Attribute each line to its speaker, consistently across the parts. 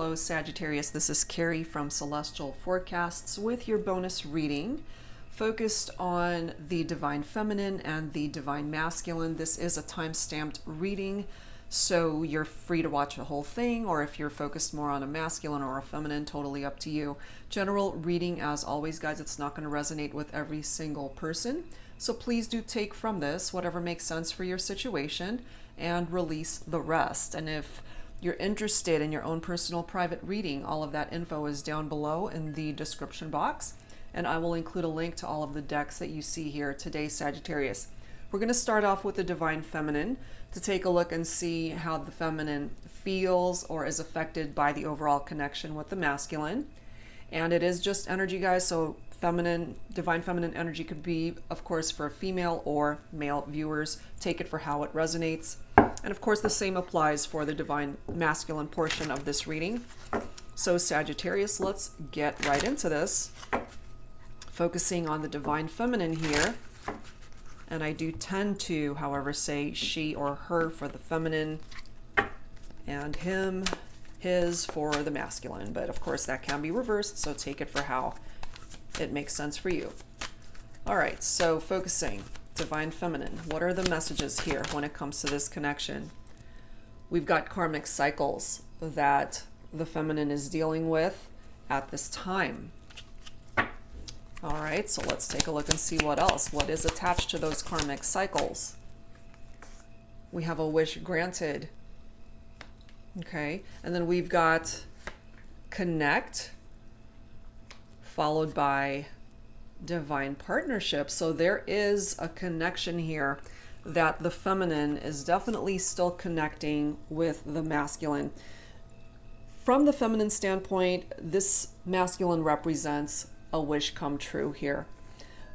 Speaker 1: Hello, Sagittarius. This is Carrie from Celestial Forecasts with your bonus reading focused on the Divine Feminine and the Divine Masculine. This is a time stamped reading, so you're free to watch the whole thing, or if you're focused more on a masculine or a feminine, totally up to you. General reading, as always, guys, it's not going to resonate with every single person. So please do take from this whatever makes sense for your situation and release the rest. And if you're interested in your own personal private reading, all of that info is down below in the description box. And I will include a link to all of the decks that you see here today, Sagittarius. We're going to start off with the Divine Feminine to take a look and see how the feminine feels or is affected by the overall connection with the masculine. And it is just energy, guys, so feminine, divine feminine energy could be, of course, for female or male viewers. Take it for how it resonates. And of course, the same applies for the divine masculine portion of this reading. So, Sagittarius, let's get right into this. Focusing on the divine feminine here. And I do tend to, however, say she or her for the feminine and him, his for the masculine. But of course, that can be reversed, so take it for how it makes sense for you. All right, so focusing, divine feminine. What are the messages here when it comes to this connection? We've got karmic cycles that the feminine is dealing with at this time. All right, so let's take a look and see what else. What is attached to those karmic cycles? We have a wish granted. Okay, and then we've got connect, followed by divine partnership. So there is a connection here that the feminine is definitely still connecting with the masculine. From the feminine standpoint, this masculine represents a wish come true here.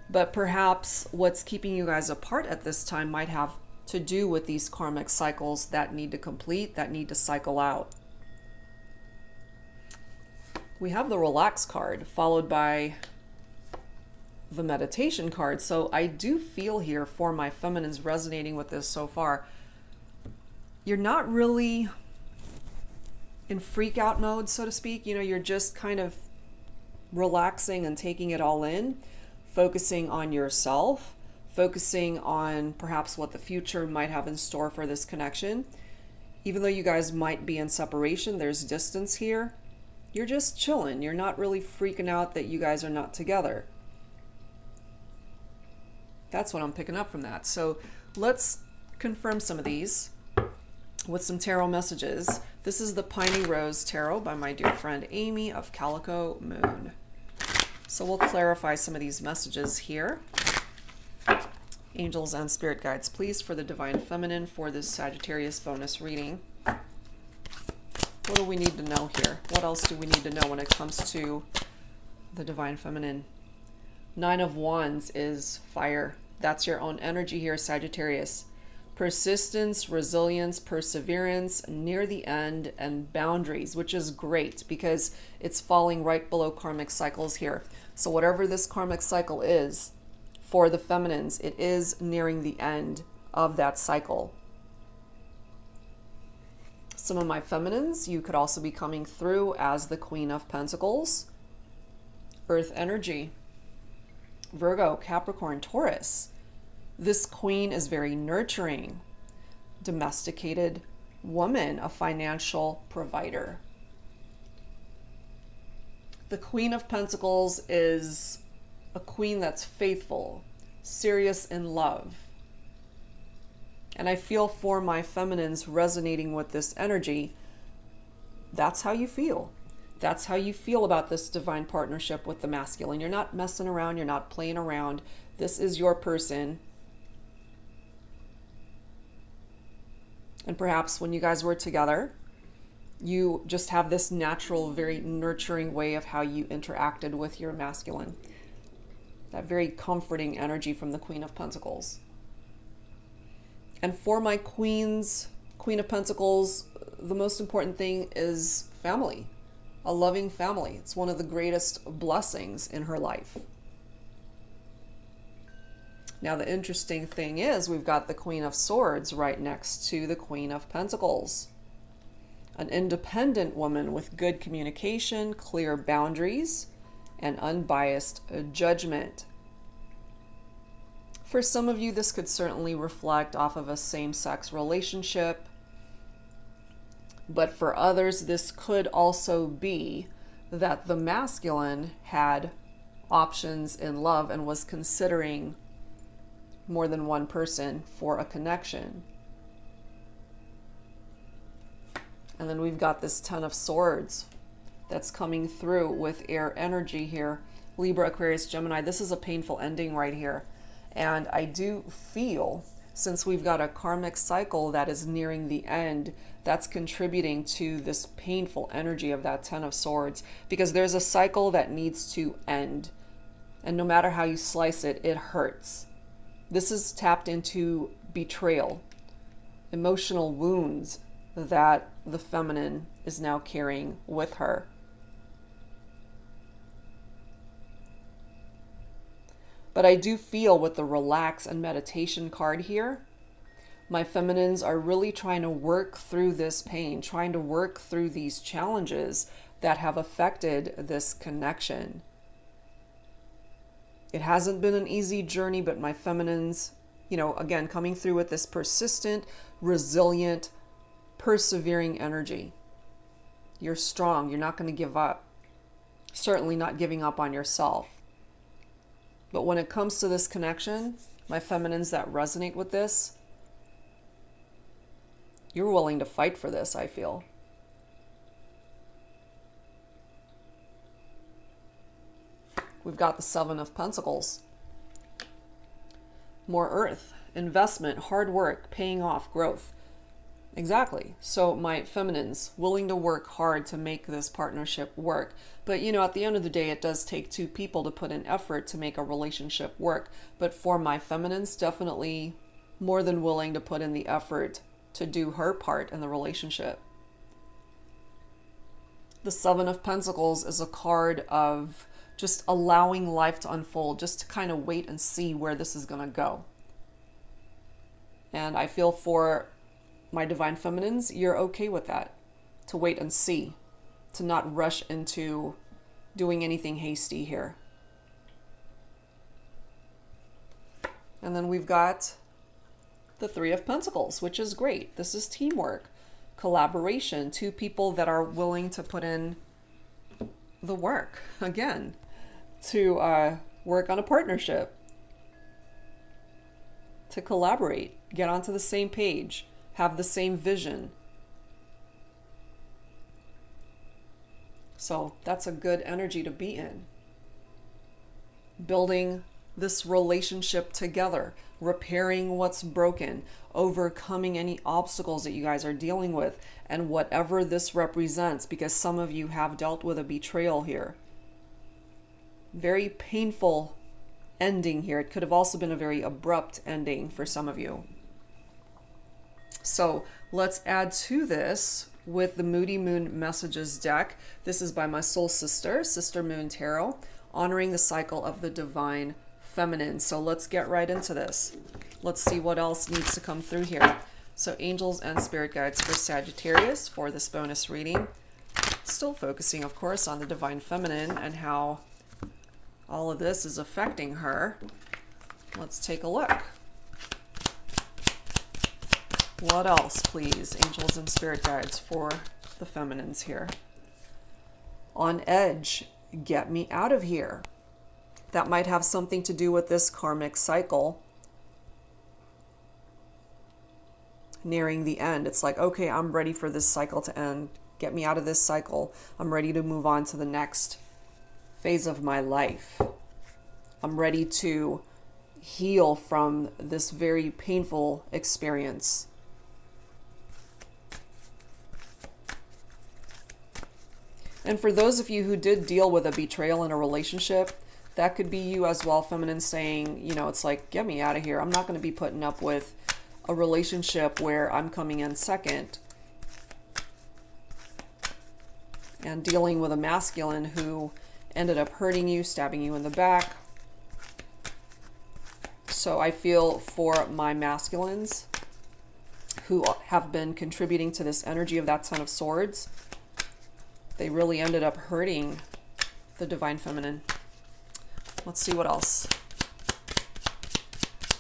Speaker 1: But perhaps what's keeping you guys apart at this time might have to do with these karmic cycles that need to complete, that need to cycle out we have the relax card followed by the meditation card. So I do feel here for my feminines resonating with this so far. You're not really in freak out mode, so to speak. You know, you're just kind of relaxing and taking it all in, focusing on yourself, focusing on perhaps what the future might have in store for this connection. Even though you guys might be in separation, there's distance here you're just chilling. You're not really freaking out that you guys are not together. That's what I'm picking up from that. So let's confirm some of these with some tarot messages. This is the Piney Rose Tarot by my dear friend Amy of Calico Moon. So we'll clarify some of these messages here. Angels and spirit guides, please, for the Divine Feminine for this Sagittarius bonus reading. What do we need to know here? What else do we need to know when it comes to the Divine Feminine? Nine of Wands is fire. That's your own energy here, Sagittarius. Persistence, resilience, perseverance, near the end, and boundaries, which is great because it's falling right below karmic cycles here. So, whatever this karmic cycle is for the feminines, it is nearing the end of that cycle. Some of my feminines, you could also be coming through as the Queen of Pentacles, Earth energy, Virgo, Capricorn, Taurus. This queen is very nurturing, domesticated woman, a financial provider. The Queen of Pentacles is a queen that's faithful, serious in love, and I feel for my feminines resonating with this energy. That's how you feel. That's how you feel about this divine partnership with the masculine. You're not messing around, you're not playing around. This is your person. And perhaps when you guys were together, you just have this natural, very nurturing way of how you interacted with your masculine. That very comforting energy from the Queen of Pentacles. And for my queens, Queen of Pentacles, the most important thing is family, a loving family. It's one of the greatest blessings in her life. Now, the interesting thing is we've got the Queen of Swords right next to the Queen of Pentacles. an independent woman with good communication, clear boundaries, and unbiased judgment. For some of you, this could certainly reflect off of a same sex relationship. But for others, this could also be that the masculine had options in love and was considering more than one person for a connection. And then we've got this Ten of Swords that's coming through with air energy here. Libra, Aquarius, Gemini, this is a painful ending right here. And I do feel, since we've got a karmic cycle that is nearing the end, that's contributing to this painful energy of that Ten of Swords because there's a cycle that needs to end. And no matter how you slice it, it hurts. This is tapped into betrayal, emotional wounds that the feminine is now carrying with her. But I do feel with the relax and meditation card here, my feminines are really trying to work through this pain, trying to work through these challenges that have affected this connection. It hasn't been an easy journey, but my feminines, you know, again, coming through with this persistent, resilient, persevering energy. You're strong. You're not going to give up. Certainly not giving up on yourself. But when it comes to this connection, my feminines that resonate with this, you're willing to fight for this, I feel. We've got the Seven of Pentacles. More earth, investment, hard work, paying off, growth. Exactly. So my feminines willing to work hard to make this partnership work. But you know, at the end of the day, it does take two people to put in effort to make a relationship work. But for my feminines, definitely more than willing to put in the effort to do her part in the relationship. The Seven of Pentacles is a card of just allowing life to unfold, just to kind of wait and see where this is going to go. And I feel for my divine feminines, you're okay with that. To wait and see, to not rush into doing anything hasty here. And then we've got the Three of Pentacles, which is great. This is teamwork, collaboration, two people that are willing to put in the work again to uh, work on a partnership, to collaborate, get onto the same page have the same vision. So that's a good energy to be in. Building this relationship together, repairing what's broken, overcoming any obstacles that you guys are dealing with, and whatever this represents, because some of you have dealt with a betrayal here. Very painful ending here. It could have also been a very abrupt ending for some of you. So let's add to this with the Moody Moon Messages deck. This is by my soul sister, Sister Moon Tarot, honoring the cycle of the divine feminine. So let's get right into this. Let's see what else needs to come through here. So angels and spirit guides for Sagittarius for this bonus reading. Still focusing, of course, on the divine feminine and how all of this is affecting her. Let's take a look. What else, please, angels and spirit guides for the feminines here? On edge, get me out of here. That might have something to do with this karmic cycle nearing the end. It's like, okay, I'm ready for this cycle to end. Get me out of this cycle. I'm ready to move on to the next phase of my life. I'm ready to heal from this very painful experience And for those of you who did deal with a betrayal in a relationship, that could be you as well, feminine, saying, you know, it's like, get me out of here. I'm not going to be putting up with a relationship where I'm coming in second. And dealing with a masculine who ended up hurting you, stabbing you in the back. So I feel for my masculines who have been contributing to this energy of that Ten of Swords, they really ended up hurting the Divine Feminine. Let's see what else.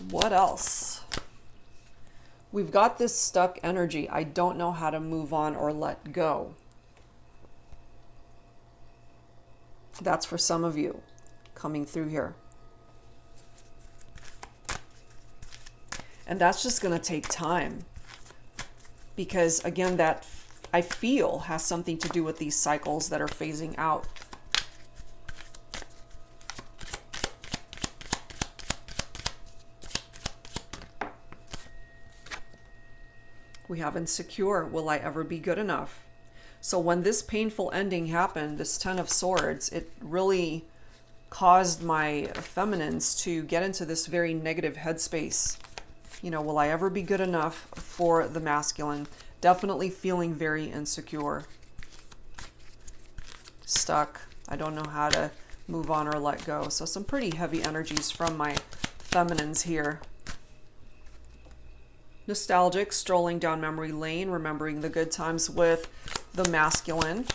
Speaker 1: What else? We've got this stuck energy. I don't know how to move on or let go. That's for some of you coming through here. And that's just going to take time. Because again, that I feel has something to do with these cycles that are phasing out. We have insecure. Will I ever be good enough? So when this painful ending happened, this Ten of Swords, it really caused my feminines to get into this very negative headspace. You know, will I ever be good enough for the masculine? Definitely feeling very insecure. Stuck. I don't know how to move on or let go. So some pretty heavy energies from my feminines here. Nostalgic, strolling down memory lane, remembering the good times with the masculine.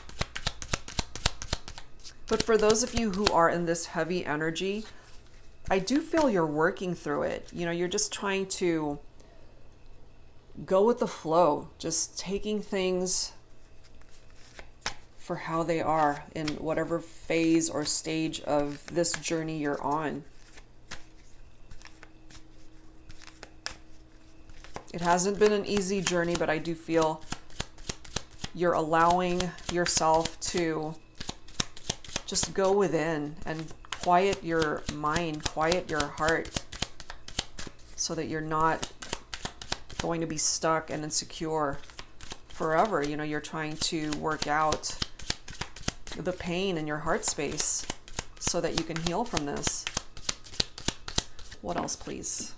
Speaker 1: But for those of you who are in this heavy energy, I do feel you're working through it. You know, you're just trying to go with the flow, just taking things for how they are in whatever phase or stage of this journey you're on. It hasn't been an easy journey, but I do feel you're allowing yourself to just go within and quiet your mind, quiet your heart so that you're not going to be stuck and insecure forever. You know, you're trying to work out the pain in your heart space so that you can heal from this. What else, please?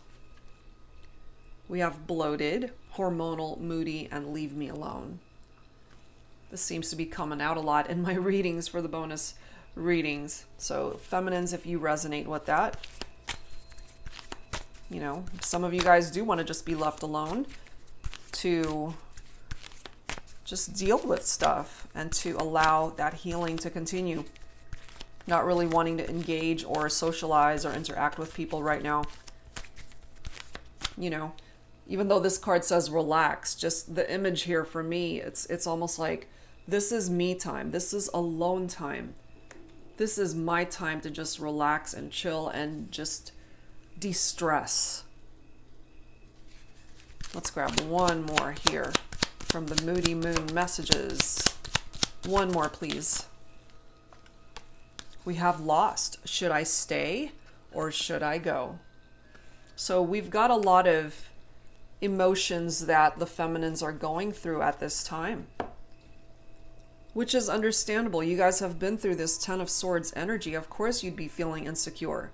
Speaker 1: We have bloated, hormonal, moody, and leave me alone. This seems to be coming out a lot in my readings for the bonus readings. So, feminines, if you resonate with that, you know, some of you guys do want to just be left alone to just deal with stuff and to allow that healing to continue. Not really wanting to engage or socialize or interact with people right now. You know, even though this card says relax, just the image here for me, it's it's almost like this is me time. This is alone time. This is my time to just relax and chill and just de-stress. Let's grab one more here from the Moody Moon messages. One more, please. We have lost. Should I stay or should I go? So we've got a lot of emotions that the feminines are going through at this time which is understandable. You guys have been through this Ten of Swords energy. Of course, you'd be feeling insecure.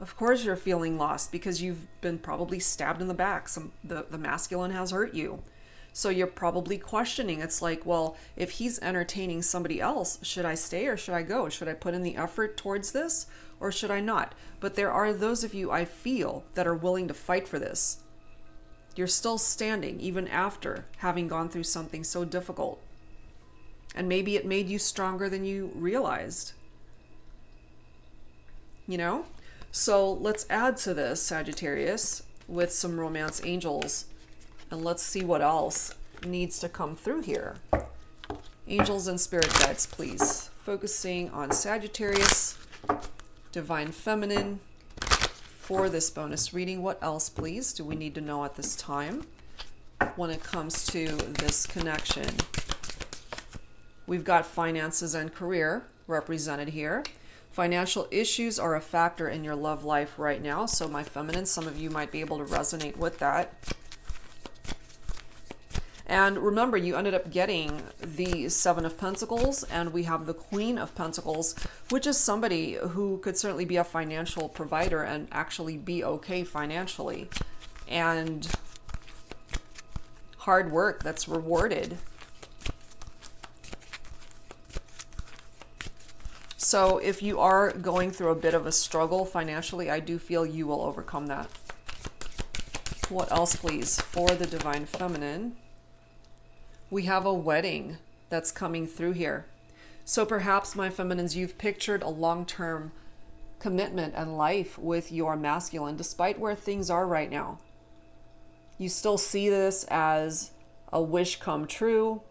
Speaker 1: Of course, you're feeling lost because you've been probably stabbed in the back. Some the, the masculine has hurt you. So you're probably questioning. It's like, well, if he's entertaining somebody else, should I stay or should I go? Should I put in the effort towards this or should I not? But there are those of you I feel that are willing to fight for this. You're still standing even after having gone through something so difficult. And maybe it made you stronger than you realized. You know? So let's add to this, Sagittarius, with some romance angels. And let's see what else needs to come through here. Angels and spirit guides, please. Focusing on Sagittarius, Divine Feminine. For this bonus reading, what else, please, do we need to know at this time when it comes to this connection? We've got finances and career represented here. Financial issues are a factor in your love life right now. So my feminine, some of you might be able to resonate with that. And remember, you ended up getting the Seven of Pentacles, and we have the Queen of Pentacles, which is somebody who could certainly be a financial provider and actually be okay financially. And hard work that's rewarded So if you are going through a bit of a struggle financially, I do feel you will overcome that. What else, please, for the Divine Feminine? We have a wedding that's coming through here. So perhaps, my feminines, you've pictured a long term commitment and life with your masculine, despite where things are right now. You still see this as a wish come true.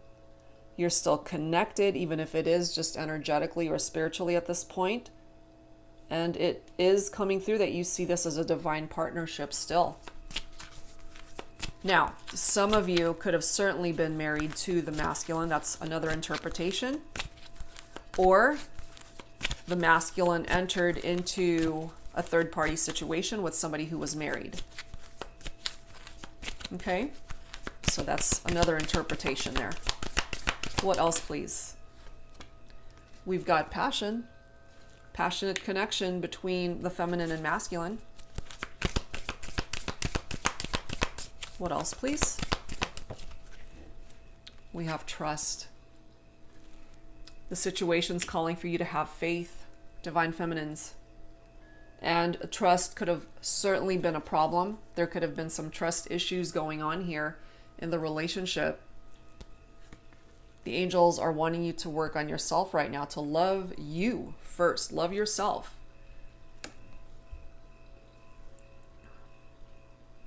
Speaker 1: You're still connected, even if it is just energetically or spiritually at this point. And it is coming through that you see this as a divine partnership still. Now, some of you could have certainly been married to the masculine. That's another interpretation. Or the masculine entered into a third party situation with somebody who was married. Okay? So that's another interpretation there. What else, please? We've got passion, passionate connection between the feminine and masculine. What else, please? We have trust. The situation's calling for you to have faith, divine feminines. And trust could have certainly been a problem. There could have been some trust issues going on here in the relationship. The angels are wanting you to work on yourself right now, to love you first, love yourself.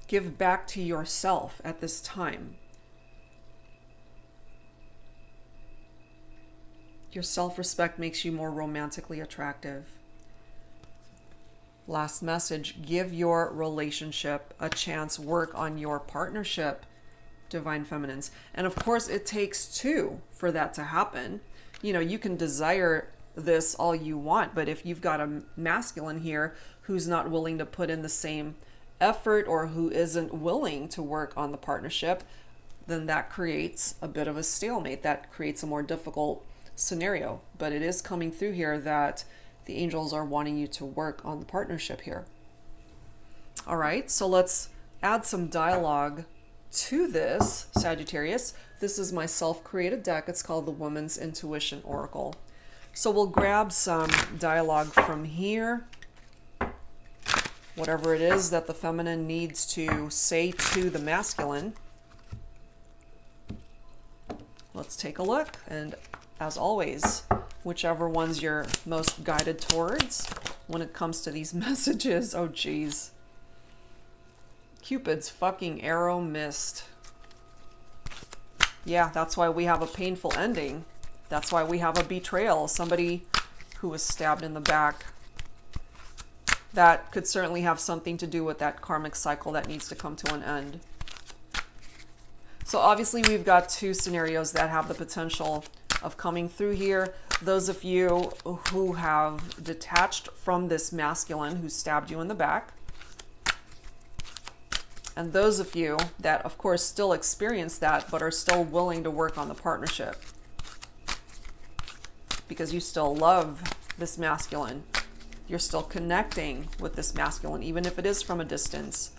Speaker 1: give back to yourself at this time. Your self respect makes you more romantically attractive. Last message give your relationship a chance, work on your partnership, divine feminines. And of course, it takes two for that to happen. You know, you can desire this all you want, but if you've got a masculine here who's not willing to put in the same effort or who isn't willing to work on the partnership, then that creates a bit of a stalemate. That creates a more difficult scenario. But it is coming through here that the angels are wanting you to work on the partnership here. All right, so let's add some dialogue to this, Sagittarius. This is my self created deck. It's called the Woman's Intuition Oracle. So we'll grab some dialogue from here whatever it is that the feminine needs to say to the masculine. Let's take a look. And as always, whichever ones you're most guided towards when it comes to these messages. Oh, geez. Cupid's fucking arrow missed. Yeah, that's why we have a painful ending. That's why we have a betrayal. Somebody who was stabbed in the back that could certainly have something to do with that karmic cycle that needs to come to an end. So obviously we've got two scenarios that have the potential of coming through here. Those of you who have detached from this masculine who stabbed you in the back, and those of you that, of course, still experience that but are still willing to work on the partnership because you still love this masculine you're still connecting with this masculine, even if it is from a distance.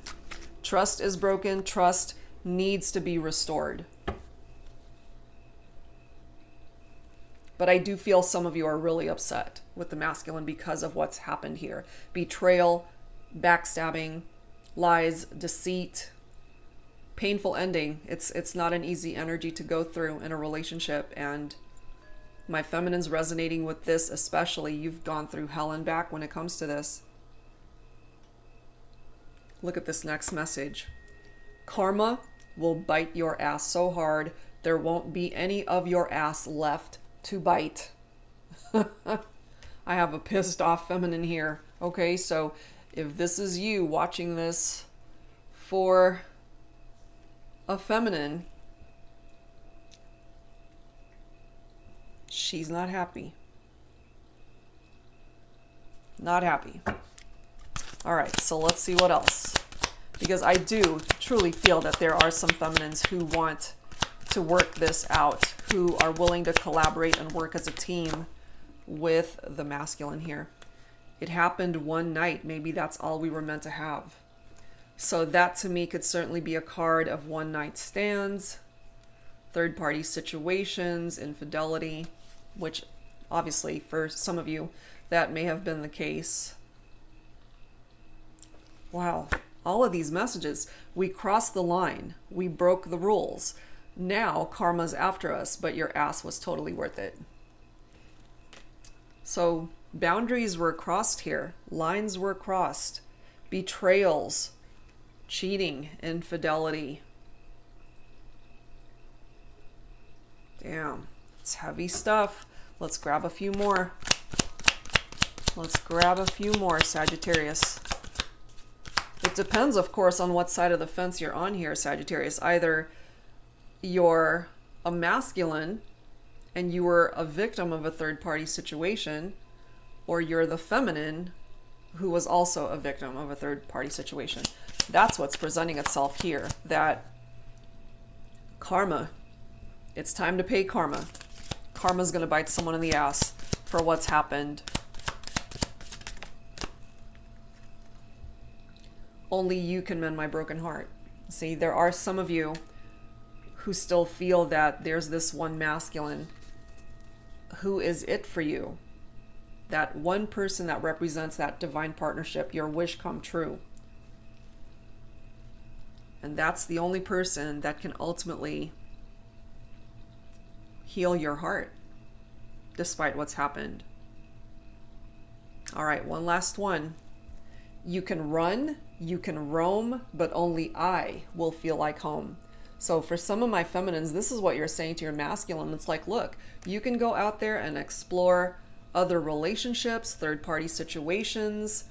Speaker 1: Trust is broken, trust needs to be restored. But I do feel some of you are really upset with the masculine because of what's happened here betrayal, backstabbing, lies, deceit, painful ending. It's, it's not an easy energy to go through in a relationship. And my feminine's resonating with this, especially. You've gone through hell and back when it comes to this. Look at this next message. Karma will bite your ass so hard, there won't be any of your ass left to bite. I have a pissed off feminine here. Okay, so if this is you watching this for a feminine, She's not happy. Not happy. All right, so let's see what else. Because I do truly feel that there are some feminines who want to work this out, who are willing to collaborate and work as a team with the masculine here. It happened one night. Maybe that's all we were meant to have. So that to me could certainly be a card of one night stands, third party situations, infidelity which obviously for some of you that may have been the case. Wow. all of these messages. We crossed the line, we broke the rules. Now karma's after us, but your ass was totally worth it. So boundaries were crossed here, lines were crossed, betrayals, cheating, infidelity. Damn, it's heavy stuff. Let's grab a few more. Let's grab a few more, Sagittarius. It depends, of course, on what side of the fence you're on here, Sagittarius. Either you're a masculine and you were a victim of a third party situation, or you're the feminine who was also a victim of a third party situation. That's what's presenting itself here. That karma, it's time to pay karma. Karma's going to bite someone in the ass for what's happened. Only you can mend my broken heart. See, there are some of you who still feel that there's this one masculine who is it for you. That one person that represents that divine partnership, your wish come true. And that's the only person that can ultimately heal your heart despite what's happened. All right, one last one. You can run, you can roam, but only I will feel like home. So for some of my feminines, this is what you're saying to your masculine. It's like, look, you can go out there and explore other relationships, third party situations,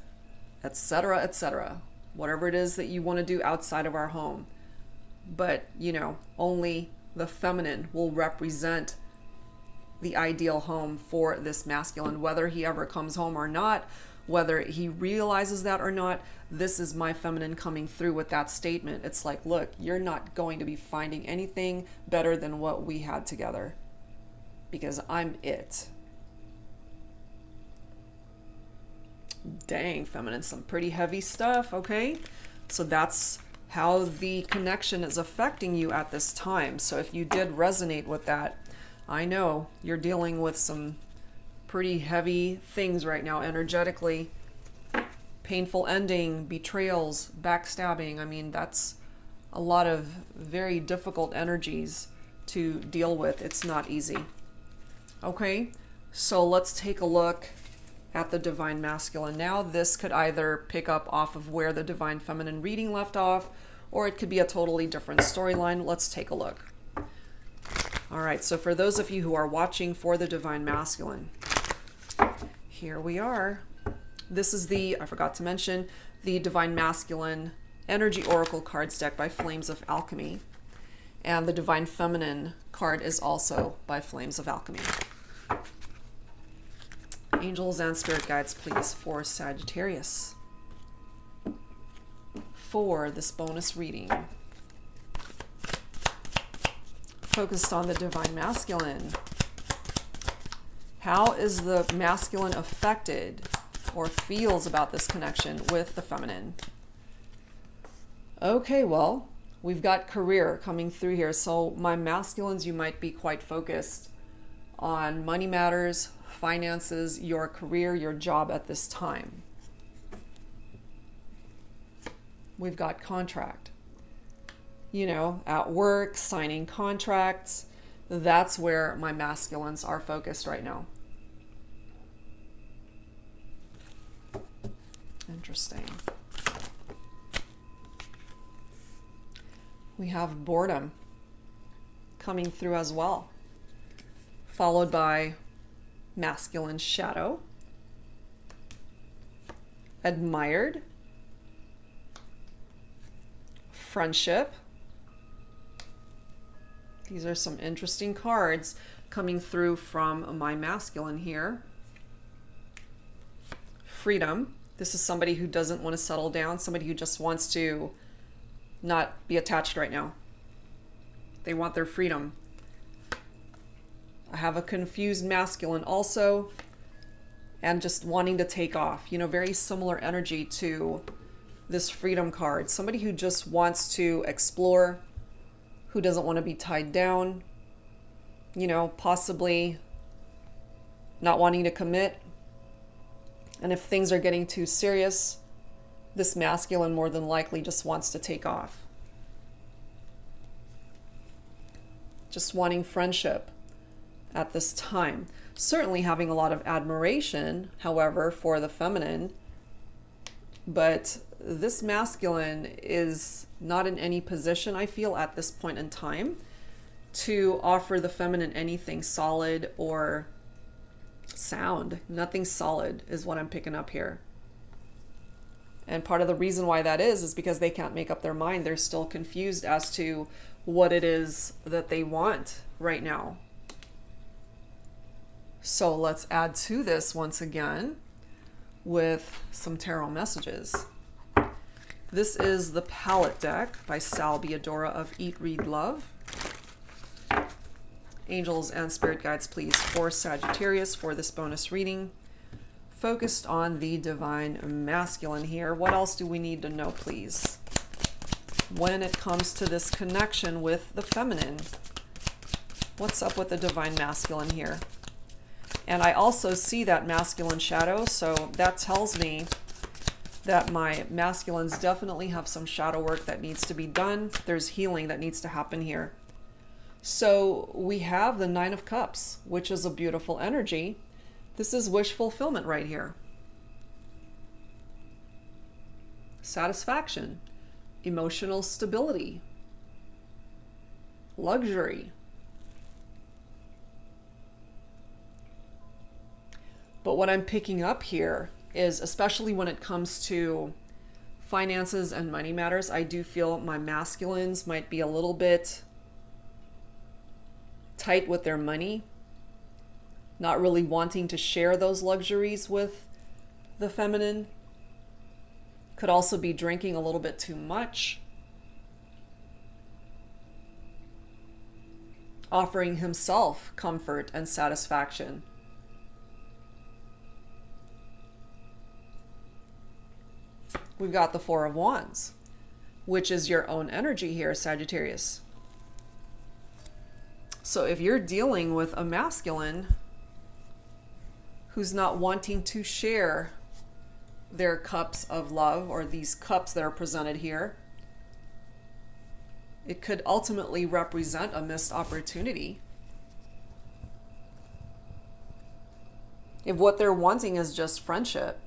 Speaker 1: etc., etc. Whatever it is that you want to do outside of our home. But, you know, only the feminine will represent the ideal home for this masculine, whether he ever comes home or not, whether he realizes that or not. This is my feminine coming through with that statement. It's like, look, you're not going to be finding anything better than what we had together because I'm it. Dang, feminine, some pretty heavy stuff, okay? So that's how the connection is affecting you at this time. So if you did resonate with that, I know you're dealing with some pretty heavy things right now energetically. Painful ending, betrayals, backstabbing. I mean, that's a lot of very difficult energies to deal with. It's not easy. Okay, so let's take a look at the Divine Masculine now. This could either pick up off of where the Divine Feminine reading left off, or it could be a totally different storyline. Let's take a look. All right, so for those of you who are watching for the Divine Masculine, here we are. This is the, I forgot to mention, the Divine Masculine Energy Oracle cards deck by Flames of Alchemy. And the Divine Feminine card is also by Flames of Alchemy. Angels and Spirit Guides, please, for Sagittarius. For this bonus reading focused on the divine masculine. How is the masculine affected or feels about this connection with the feminine? Okay, well, we've got career coming through here. So, my masculines, you might be quite focused on money matters, finances, your career, your job at this time. We've got contract you know, at work, signing contracts. That's where my masculines are focused right now. Interesting. We have boredom coming through as well, followed by masculine shadow, admired, friendship, these are some interesting cards coming through from my masculine here. Freedom. This is somebody who doesn't want to settle down, somebody who just wants to not be attached right now. They want their freedom. I have a confused masculine also, and just wanting to take off. You know, very similar energy to this freedom card. Somebody who just wants to explore, who doesn't want to be tied down, you know, possibly not wanting to commit. And if things are getting too serious, this masculine more than likely just wants to take off. Just wanting friendship at this time. Certainly having a lot of admiration, however, for the feminine. But this masculine is not in any position, I feel, at this point in time to offer the feminine anything solid or sound. Nothing solid is what I'm picking up here. And part of the reason why that is is because they can't make up their mind. They're still confused as to what it is that they want right now. So let's add to this once again with some tarot messages. This is the Palette deck by Sal Biadora of Eat, Read, Love. Angels and spirit guides, please, for Sagittarius for this bonus reading focused on the divine masculine here. What else do we need to know, please? When it comes to this connection with the feminine, what's up with the divine masculine here? And I also see that masculine shadow, so that tells me that my masculines definitely have some shadow work that needs to be done. There's healing that needs to happen here. So we have the Nine of Cups, which is a beautiful energy. This is wish fulfillment right here. Satisfaction, emotional stability, luxury. But what I'm picking up here is, especially when it comes to finances and money matters, I do feel my masculines might be a little bit tight with their money not really wanting to share those luxuries with the feminine. Could also be drinking a little bit too much. Offering himself comfort and satisfaction. We've got the Four of Wands, which is your own energy here, Sagittarius. So if you're dealing with a masculine who's not wanting to share their cups of love or these cups that are presented here. It could ultimately represent a missed opportunity. If what they're wanting is just friendship,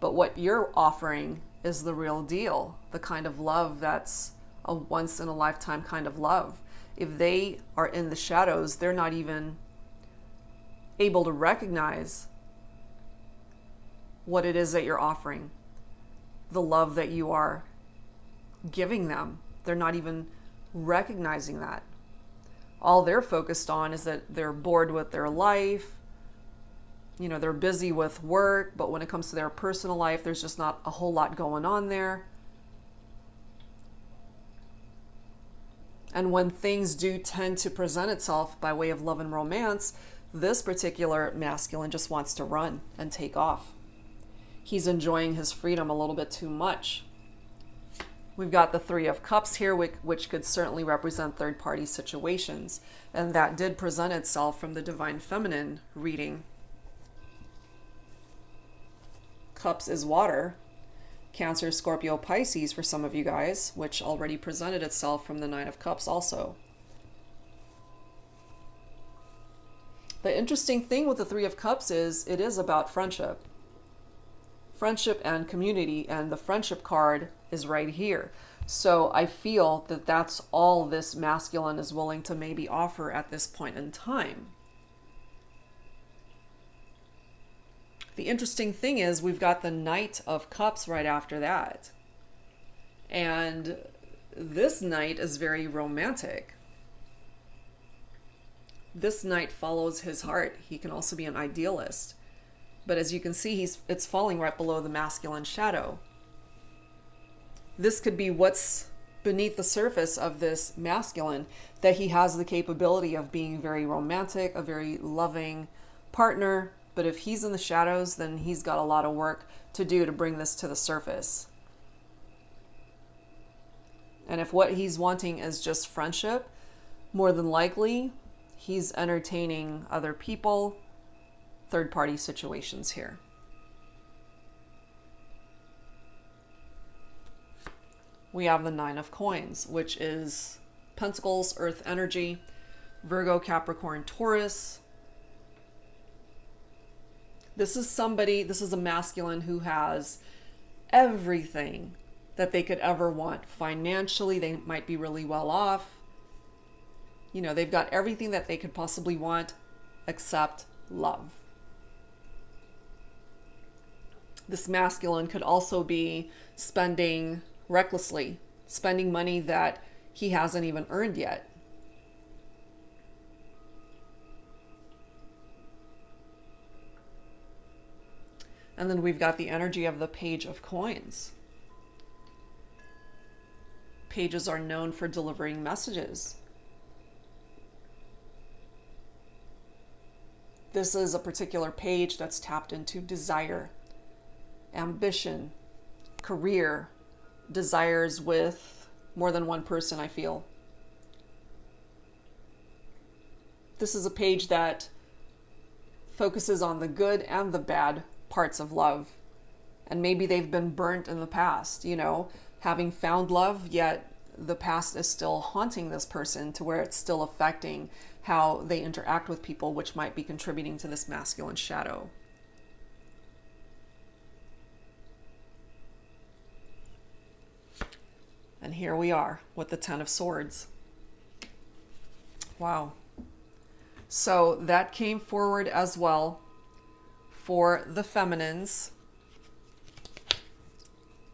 Speaker 1: but what you're offering is the real deal, the kind of love that's a once in a lifetime kind of love. If they are in the shadows, they're not even able to recognize what it is that you're offering, the love that you are giving them. They're not even recognizing that. All they're focused on is that they're bored with their life. You know, they're busy with work, but when it comes to their personal life, there's just not a whole lot going on there. And when things do tend to present itself by way of love and romance, this particular masculine just wants to run and take off. He's enjoying his freedom a little bit too much. We've got the Three of Cups here, which, could certainly represent third party situations. And that did present itself from the Divine Feminine reading. Cups is water. Cancer, Scorpio, Pisces for some of you guys, which already presented itself from the Nine of Cups also. The interesting thing with the Three of Cups is it is about friendship. Friendship and community, and the friendship card is right here. So I feel that that's all this masculine is willing to maybe offer at this point in time. The interesting thing is we've got the Knight of Cups right after that. And this knight is very romantic this knight follows his heart. He can also be an idealist. But as you can see, he's it's falling right below the masculine shadow. This could be what's beneath the surface of this masculine that he has the capability of being very romantic, a very loving partner, but if he's in the shadows, then he's got a lot of work to do to bring this to the surface. And if what he's wanting is just friendship, more than likely he's entertaining other people, third party situations here. we have the Nine of Coins, which is Pentacles, Earth energy, Virgo, Capricorn, Taurus. This is somebody, this is a masculine who has everything that they could ever want. Financially, they might be really well off. You know, they've got everything that they could possibly want except love. This masculine could also be spending recklessly, spending money that he hasn't even earned yet. And then we've got the energy of the Page of Coins. Pages are known for delivering messages. This is a particular page that's tapped into desire, ambition, career, desires with more than one person, I feel. This is a page that focuses on the good and the bad parts of love. And maybe they've been burnt in the past, you know, having found love, yet the past is still haunting this person to where it's still affecting how they interact with people, which might be contributing to this masculine shadow. And here we are with the Ten of Swords. Wow. So that came forward as well for the feminines.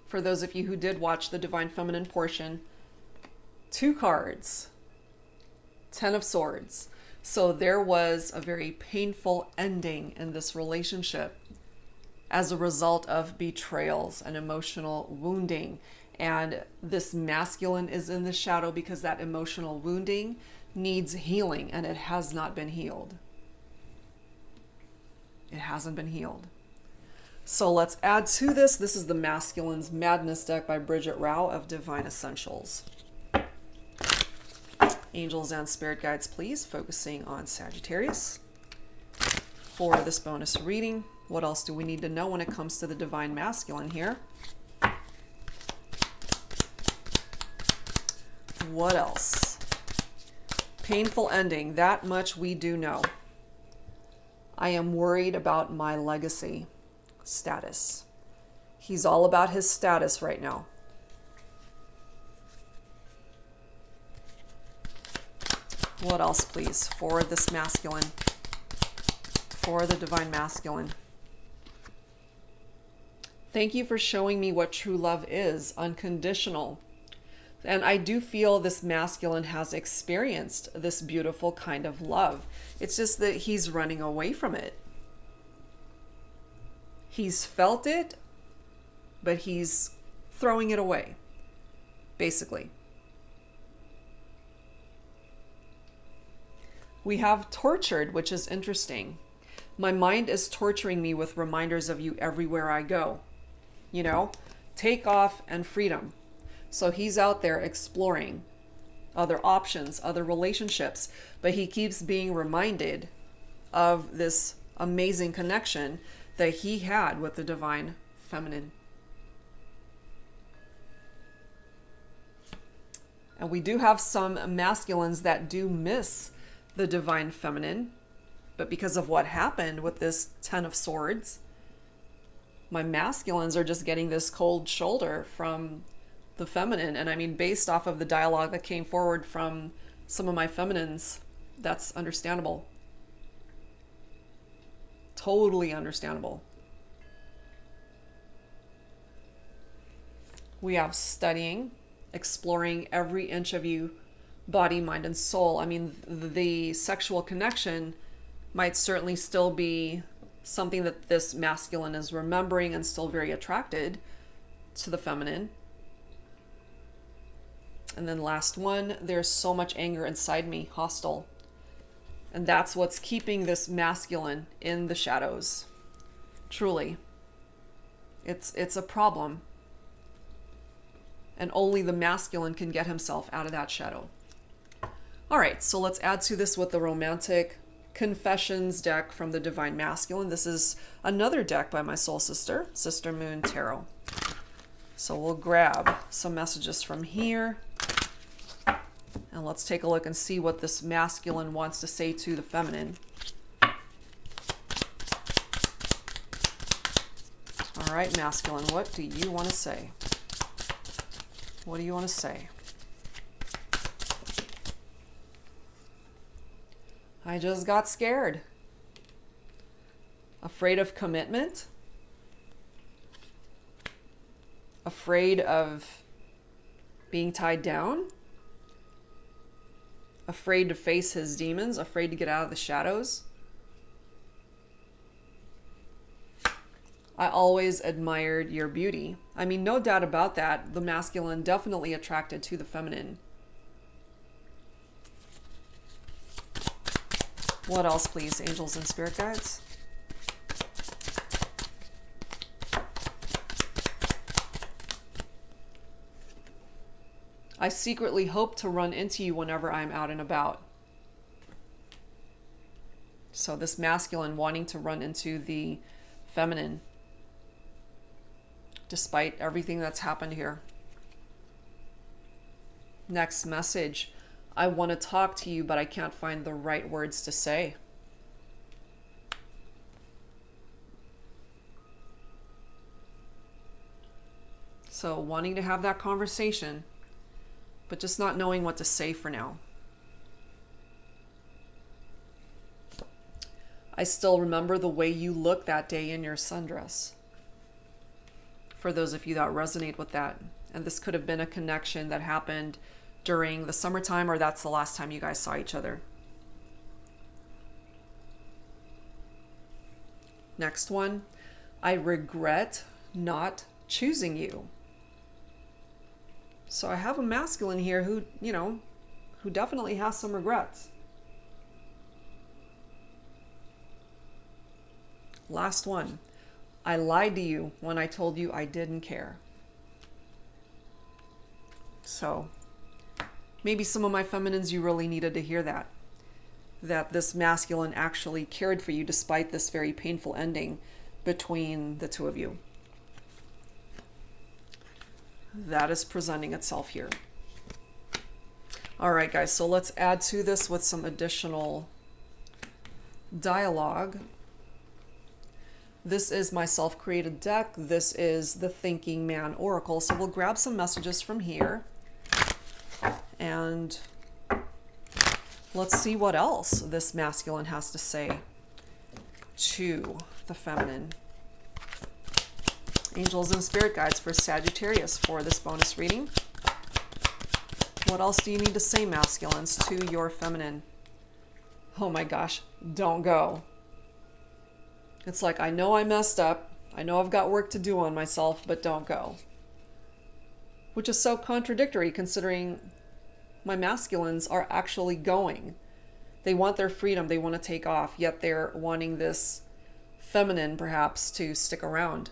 Speaker 1: For those of you who did watch the Divine Feminine portion, two cards Ten of Swords. So there was a very painful ending in this relationship as a result of betrayals and emotional wounding. And this masculine is in the shadow because that emotional wounding needs healing and it has not been healed. It hasn't been healed. So let's add to this. This is the Masculine's Madness deck by Bridget Rao of Divine Essentials. Angels and Spirit Guides, please, focusing on Sagittarius. For this bonus reading, what else do we need to know when it comes to the Divine Masculine here? What else? Painful ending. That much we do know. I am worried about my legacy status. He's all about his status right now. What else, please, for this masculine? For the divine masculine. Thank you for showing me what true love is unconditional. And I do feel this masculine has experienced this beautiful kind of love. It's just that he's running away from it. He's felt it, but he's throwing it away, basically. We have tortured, which is interesting. My mind is torturing me with reminders of you everywhere I go. You know, take off and freedom. So he's out there exploring other options, other relationships, but he keeps being reminded of this amazing connection that he had with the divine feminine. And we do have some masculines that do miss the divine feminine, but because of what happened with this Ten of Swords, my masculines are just getting this cold shoulder from the feminine. And I mean, based off of the dialogue that came forward from some of my feminines, that's understandable. Totally understandable. We have studying, exploring every inch of you, body, mind, and soul. I mean, the sexual connection might certainly still be something that this masculine is remembering and still very attracted to the feminine. And then last one, there's so much anger inside me, hostile. And that's what's keeping this masculine in the shadows. Truly. It's it's a problem. And only the masculine can get himself out of that shadow. All right, so let's add to this with the romantic confessions deck from the divine masculine. This is another deck by my soul sister, Sister Moon Tarot. So we'll grab some messages from here. And let's take a look and see what this masculine wants to say to the feminine. All right, masculine, what do you want to say? What do you want to say? I just got scared. Afraid of commitment? Afraid of being tied down? Afraid to face his demons? Afraid to get out of the shadows? I always admired your beauty. I mean, no doubt about that. The masculine definitely attracted to the feminine. What else, please, angels and spirit guides? I secretly hope to run into you whenever I'm out and about. So, this masculine wanting to run into the feminine despite everything that's happened here. Next message I want to talk to you, but I can't find the right words to say. So, wanting to have that conversation, but just not knowing what to say for now. I still remember the way you looked that day in your sundress for those of you that resonate with that. And this could have been a connection that happened during the summertime, or that's the last time you guys saw each other. Next one, I regret not choosing you. So I have a masculine here who, you know, who definitely has some regrets. Last one. I lied to you when I told you I didn't care. So maybe some of my feminines, you really needed to hear that. That this masculine actually cared for you despite this very painful ending between the two of you. That is presenting itself here. All right, guys, so let's add to this with some additional dialogue this is my self-created deck. This is the Thinking Man Oracle. So we'll grab some messages from here and let's see what else this masculine has to say to the feminine. Angels and spirit guides for Sagittarius for this bonus reading. What else do you need to say, masculines, to your feminine? Oh my gosh, don't go. It's like, I know I messed up. I know I've got work to do on myself, but don't go. Which is so contradictory considering my masculines are actually going. They want their freedom, they want to take off, yet they're wanting this feminine perhaps to stick around.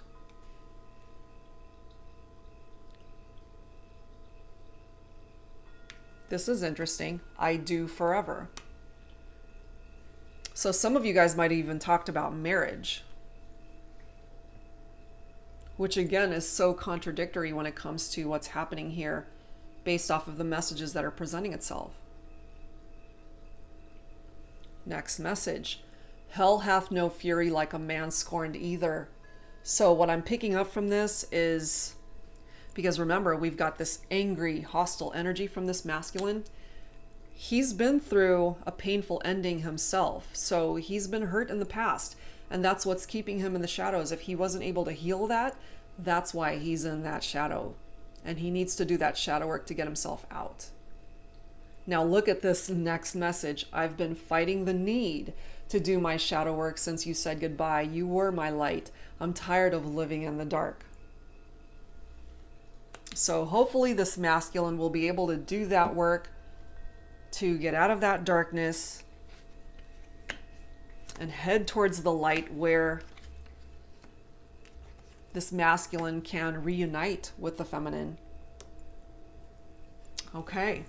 Speaker 1: This is interesting. I do forever. So some of you guys might have even talked about marriage, which again is so contradictory when it comes to what's happening here based off of the messages that are presenting itself. Next message. Hell hath no fury like a man scorned either. So what I'm picking up from this is because remember, we've got this angry, hostile energy from this masculine he's been through a painful ending himself. So he's been hurt in the past. And that's what's keeping him in the shadows. If he wasn't able to heal that, that's why he's in that shadow. And he needs to do that shadow work to get himself out. Now, look at this next message. I've been fighting the need to do my shadow work since you said goodbye. You were my light. I'm tired of living in the dark. So, hopefully, this masculine will be able to do that work to get out of that darkness and head towards the light where this masculine can reunite with the feminine. Okay,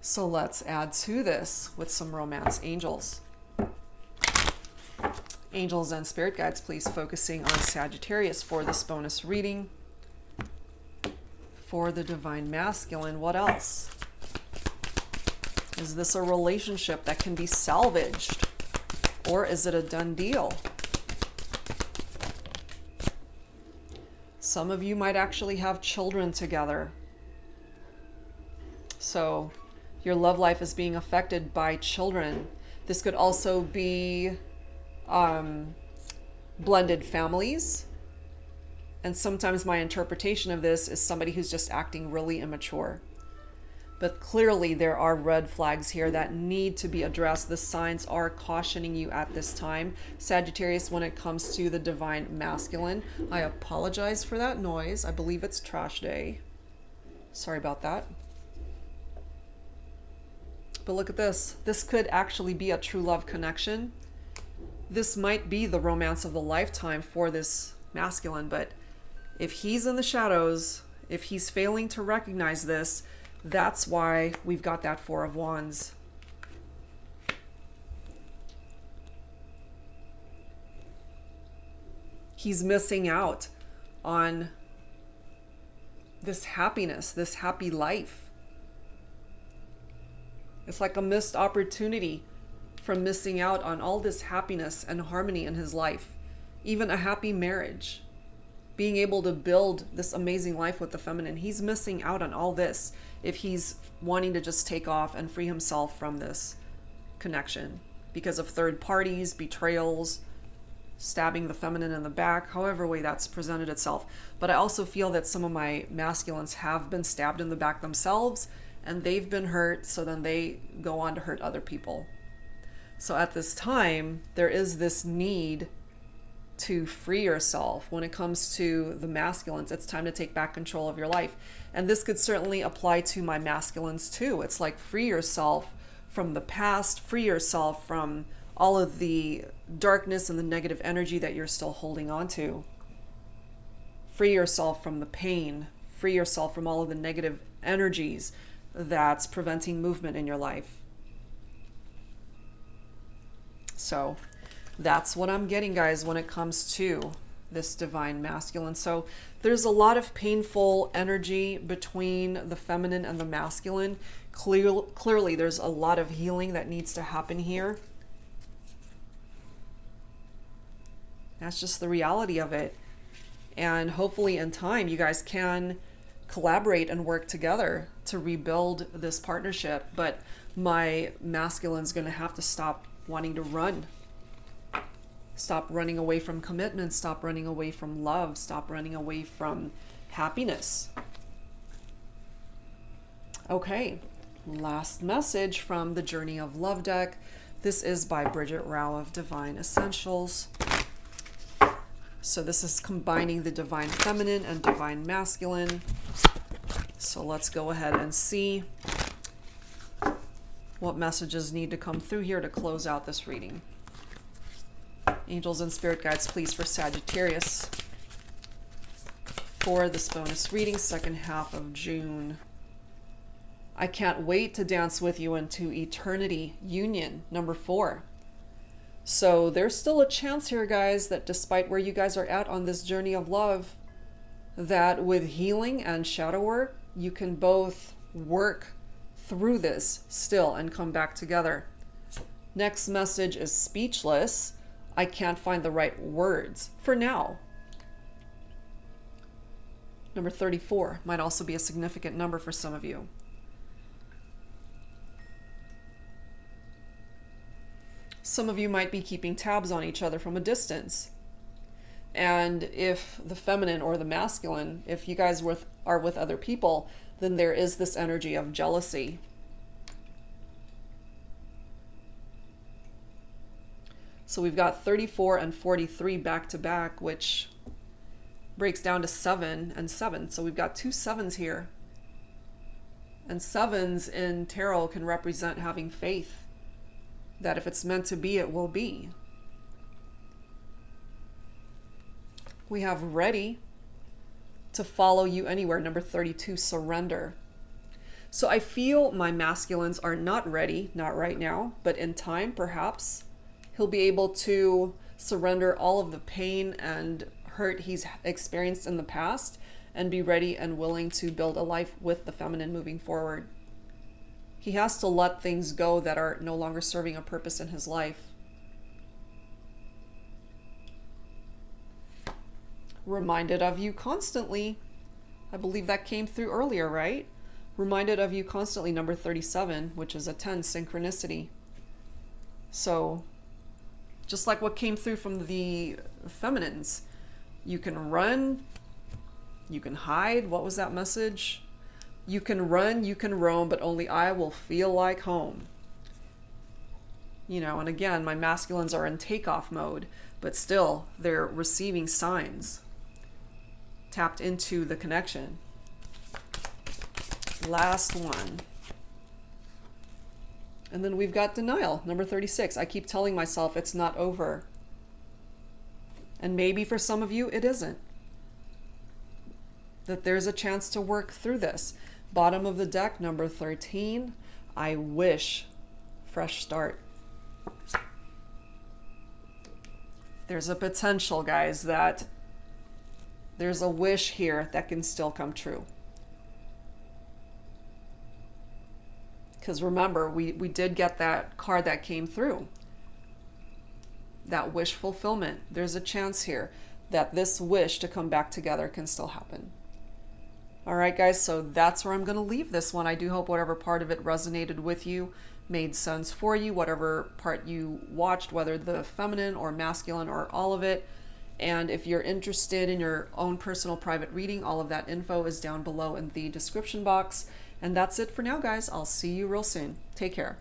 Speaker 1: so let's add to this with some romance angels. Angels and spirit guides, please focusing on Sagittarius for this bonus reading. For the divine masculine. What else? Is this a relationship that can be salvaged? Or is it a done deal? Some of you might actually have children together. So your love life is being affected by children. This could also be um, blended families. And sometimes my interpretation of this is somebody who's just acting really immature. But clearly, there are red flags here that need to be addressed. The signs are cautioning you at this time. Sagittarius, when it comes to the divine masculine, I apologize for that noise. I believe it's trash day. Sorry about that. But look at this. This could actually be a true love connection. This might be the romance of the lifetime for this masculine, but if he's in the shadows, if he's failing to recognize this, that's why we've got that Four of Wands. He's missing out on this happiness, this happy life. It's like a missed opportunity from missing out on all this happiness and harmony in his life, even a happy marriage, being able to build this amazing life with the feminine. He's missing out on all this if he's wanting to just take off and free himself from this connection because of third parties, betrayals, stabbing the feminine in the back, however way that's presented itself. But I also feel that some of my masculines have been stabbed in the back themselves and they've been hurt, so then they go on to hurt other people. So at this time, there is this need to free yourself when it comes to the masculines. It's time to take back control of your life. And this could certainly apply to my masculines too. It's like free yourself from the past, free yourself from all of the darkness and the negative energy that you're still holding on to. Free yourself from the pain, free yourself from all of the negative energies that's preventing movement in your life. So that's what I'm getting, guys, when it comes to this divine masculine. So there's a lot of painful energy between the feminine and the masculine. Clear, clearly, there's a lot of healing that needs to happen here. That's just the reality of it. And hopefully, in time, you guys can collaborate and work together to rebuild this partnership. But my masculine's going to have to stop wanting to run. Stop running away from commitment. Stop running away from love. Stop running away from happiness. Okay, last message from the Journey of Love deck. This is by Bridget Rao of Divine Essentials. So this is combining the divine feminine and divine masculine. So let's go ahead and see what messages need to come through here to close out this reading. Angels and spirit guides, please, for Sagittarius for this bonus reading, second half of June. I can't wait to dance with you into eternity. Union, number four. So there's still a chance here, guys, that despite where you guys are at on this journey of love, that with healing and shadow work, you can both work through this still and come back together. Next message is speechless. I can't find the right words for now. Number 34 might also be a significant number for some of you. some of you might be keeping tabs on each other from a distance. And if the feminine or the masculine, if you guys with, are with other people, then there is this energy of jealousy. So we've got 34 and 43 back to back, which breaks down to 7 and 7. So we've got two sevens here. And sevens in tarot can represent having faith that if it's meant to be, it will be. We have ready to follow you anywhere. Number 32, surrender. So I feel my masculines are not ready, not right now, but in time, perhaps, he'll be able to surrender all of the pain and hurt he's experienced in the past and be ready and willing to build a life with the feminine moving forward. He has to let things go that are no longer serving a purpose in his life. Reminded of you constantly. I believe that came through earlier, right? Reminded of you constantly, number 37, which is a 10 synchronicity. So, just like what came through from the feminines, you can run, you can hide. What was that message? You can run, you can roam, but only I will feel like home. You know, and again, my masculines are in takeoff mode, but still, they're receiving signs. Tapped into the connection. Last one. And then we've got denial, number 36. I keep telling myself it's not over. And maybe for some of you, it isn't. That there's a chance to work through this. Bottom of the deck, number 13. I wish. Fresh start. There's a potential, guys, that there's a wish here that can still come true. Because remember, we, we did get that card that came through. That wish fulfillment. There's a chance here that this wish to come back together can still happen. All right, guys, so that's where I'm going to leave this one. I do hope whatever part of it resonated with you, made sense for you, whatever part you watched, whether the feminine or masculine or all of it. And if you're interested in your own personal private reading, all of that info is down below in the description box. And that's it for now, guys. I'll see you real soon. Take care.